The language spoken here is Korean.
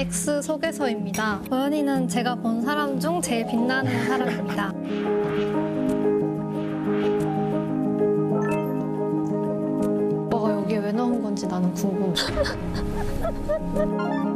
X 소개서입니다. 도연이는 제가 본 사람 중 제일 빛나는 사람입니다. 오빠가 여기에 왜 나온 건지 나는 궁금해.